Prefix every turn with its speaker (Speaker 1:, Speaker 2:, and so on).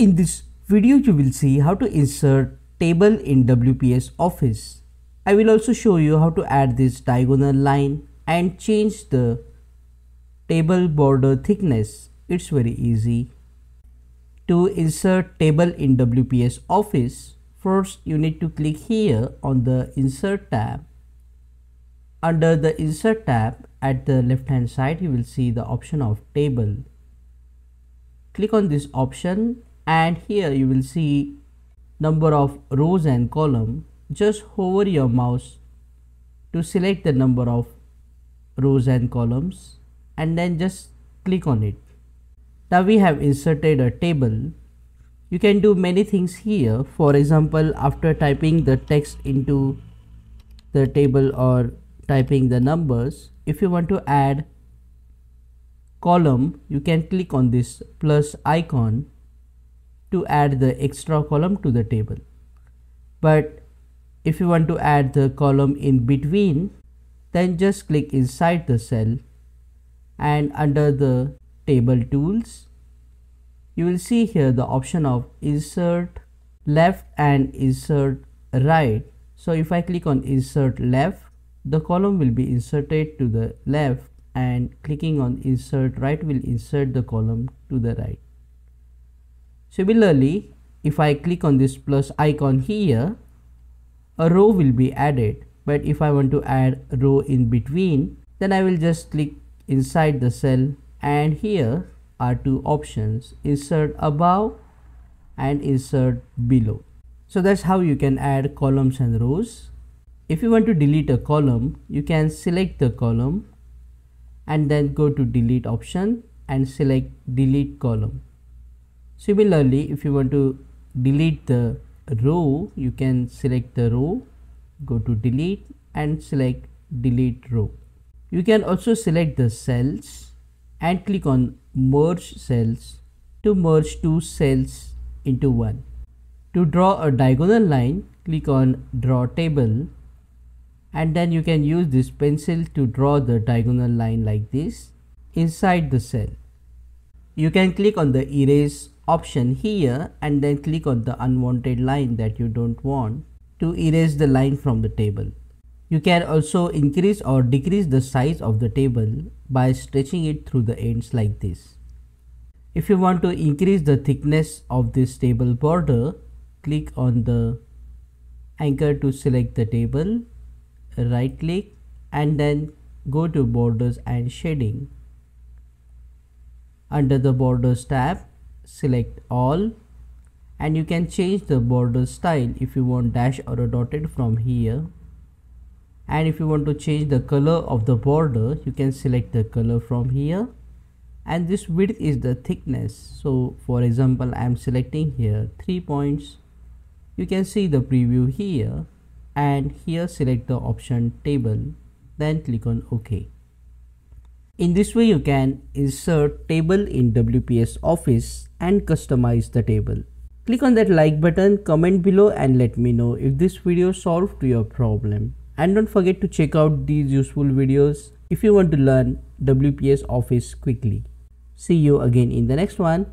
Speaker 1: In this video you will see how to insert table in WPS Office. I will also show you how to add this diagonal line and change the table border thickness. It's very easy. To insert table in WPS Office, first you need to click here on the Insert tab. Under the Insert tab at the left hand side you will see the option of table. Click on this option and here you will see number of rows and column just hover your mouse to select the number of rows and columns and then just click on it. Now we have inserted a table. You can do many things here. For example after typing the text into the table or typing the numbers if you want to add column you can click on this plus icon to add the extra column to the table. But if you want to add the column in between then just click inside the cell and under the table tools you will see here the option of insert left and insert right. So if I click on insert left the column will be inserted to the left and clicking on insert right will insert the column to the right similarly if I click on this plus icon here a row will be added. But if I want to add row in between then I will just click inside the cell. And here are two options. Insert above and insert below. So that's how you can add columns and rows. If you want to delete a column you can select the column and then go to delete option and select delete column similarly if you want to delete the row you can select the row go to delete and select delete row. You can also select the cells and click on merge cells to merge two cells into one. To draw a diagonal line click on draw table and then you can use this pencil to draw the diagonal line like this inside the cell. You can click on the erase option here and then click on the unwanted line that you don't want to erase the line from the table. You can also increase or decrease the size of the table by stretching it through the ends like this. If you want to increase the thickness of this table border, click on the anchor to select the table, right click and then go to borders and shading. Under the borders tab, select all and you can change the border style if you want dash or a dotted from here. And if you want to change the color of the border you can select the color from here. And this width is the thickness. So for example I am selecting here three points. You can see the preview here. And here select the option table. Then click on OK. In this way you can insert table in WPS Office and customize the table. Click on that like button, comment below and let me know if this video solved your problem. And don't forget to check out these useful videos if you want to learn WPS Office quickly. See you again in the next one.